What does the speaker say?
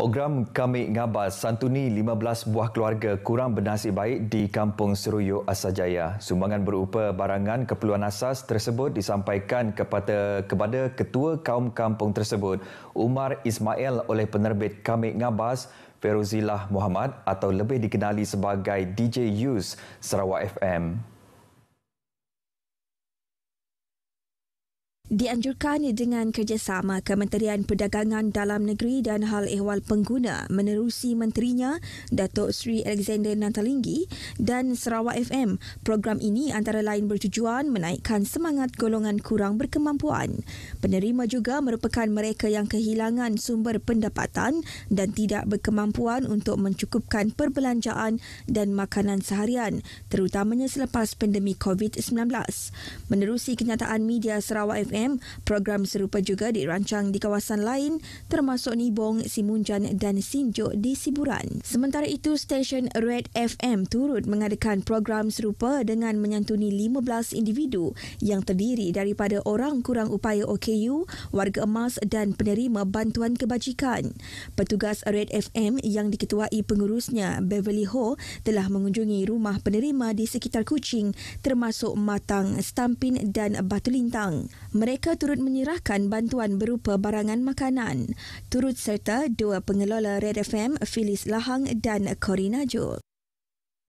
Program Kami Ngabas santuni 15 buah keluarga kurang bernasib baik di Kampung Seruyuk Asajaya. Sumbangan berupa barangan keperluan asas tersebut disampaikan kepada kepada Ketua Kaum Kampung tersebut, Umar Ismail oleh penerbit Kami Ngabas, Feruzillah Muhammad atau lebih dikenali sebagai DJ Yus Sarawak FM. Dianjurkan dengan kerjasama Kementerian Perdagangan Dalam Negeri dan Hal Ehwal Pengguna menerusi menterinya Datuk Seri Alexander Nantalinggi dan Sarawak FM. Program ini antara lain bertujuan menaikkan semangat golongan kurang berkemampuan. Penerima juga merupakan mereka yang kehilangan sumber pendapatan dan tidak berkemampuan untuk mencukupkan perbelanjaan dan makanan seharian terutamanya selepas pandemik COVID-19. Menerusi kenyataan media Sarawak FM FM, program serupa juga dirancang di kawasan lain termasuk Nibong, Simunjan dan Sinjo di Siburan. Sementara itu, stesen Red FM turut mengadakan program serupa dengan menyantuni 15 individu yang terdiri daripada orang kurang upaya OKU, warga emas dan penerima bantuan kebajikan. Petugas Red FM yang diketuai pengurusnya Beverly Ho telah mengunjungi rumah penerima di sekitar Kuching termasuk Matang, Stampin dan Batu Lintang. Mereka mereka turut menyerahkan bantuan berupa barangan makanan. Turut serta dua pengelola Red FM, Phyllis Lahang dan Corina Jol.